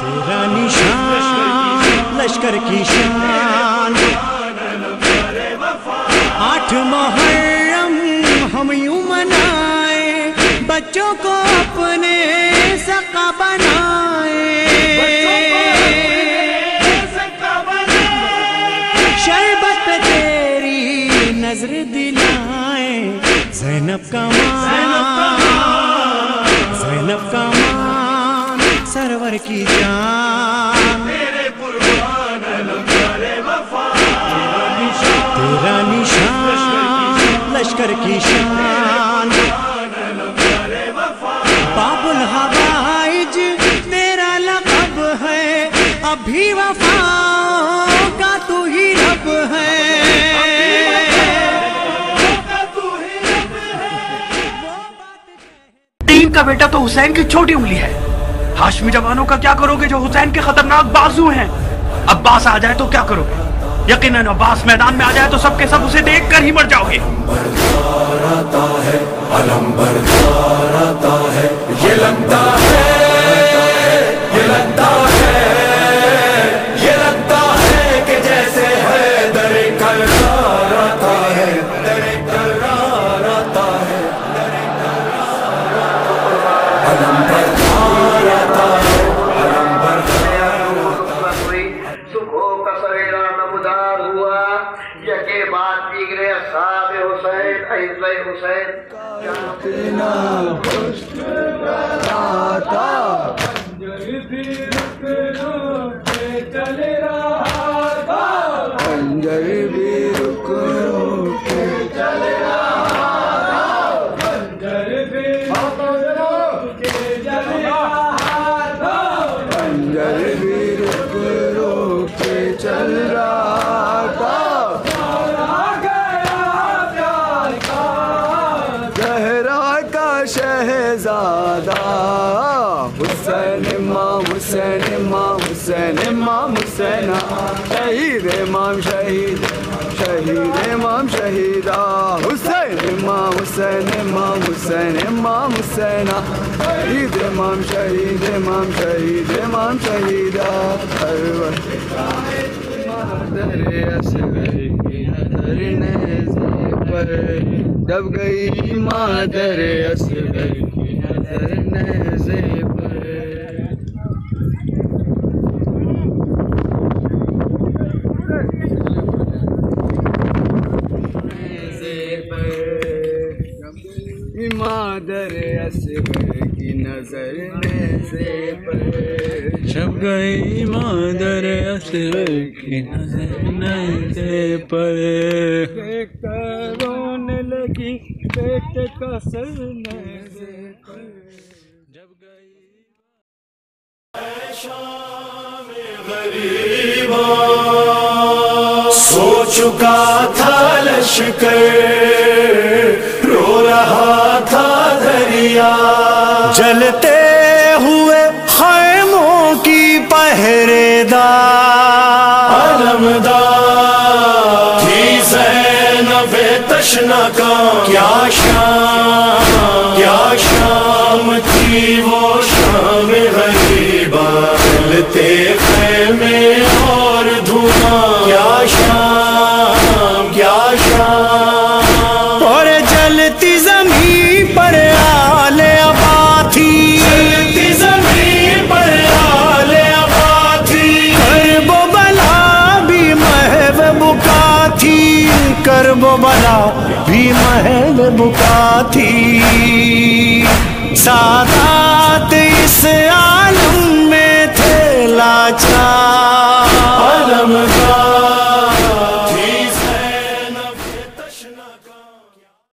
تیرا نشان، لشکر کی شان۔ آٹھ محرم ہم یوں منائے، بچوں کو اپنے سقا بنائے۔ شربت تیری نظر دلائے، زینب کا مان زینب کا سرور کی جان۔ تیرا نشان لشکر کی شان۔ باب الحوائج تیرا لقب ہے۔ ابھی وفا کا تو ہی رب ہے۔ تین کا بیٹا تو حسین کی چھوٹی انگلی ہے۔ ہاشمی جوانوں کا کیا کرو گے جو حسین کے خطرناک بازو ہیں؟ عباس آ جائے تو کیا کرو گے؟ یقیناً عباس میدان میں آ جائے تو سب کے سب اسے دیکھ کر ہی مر جاؤ گے۔ سویرا نمودار ہوا۔ یکے بات دیگرے اصحاب حسین احزب حسین۔ زہرا کا شہزادہ حسین امام حسین امام حسین امام حسین شہید şehzada Hüseyin ma Hüseyin Hüseyin'imma Hüseyin'imma Hüseyin'imma Hüseyin'a Şehid imam şehid Şehid imam şehida Hüseyin'imma Hüseyin'imma Hüseyin'imma Hüseyin'a Şehid imam şehid imam şehid imam şehida Evet Dereye seveyim Derine zevk جب گئی مادر اصغر کی نظر نیزے پر۔ نیزے پر۔ مادر اصغر کی نظر نیزے پر۔ جب گئی مادر اصغر کی نظر نیزے پر۔ دیکھ لگی بیٹے کا سر نیزے پر جب گئی۔ سو چکا تھا لشکر رو رہا تھا دریا۔ جلتے ہوئے خیموں کی پہرے دار۔ علمدار تھی زینب تشنا کا وہ شام غریبا جلتے خیمے اور دھواں۔ کیا شام کیا شام۔ اور جلتی زمین پر آل ابا تھی جلتی زمین پر آل ابا تھی کرب و بلا بھی محو بکا تھی کرب و بلا بھی محو بکا تھی سادات اس عالم میں تھے لاچار